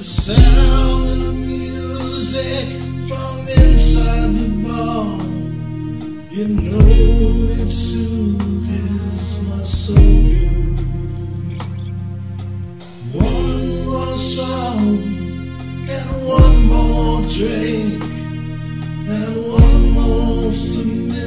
The sound of music from inside the ball. You know it soothes my soul. One more song and one more drink and one more familiar.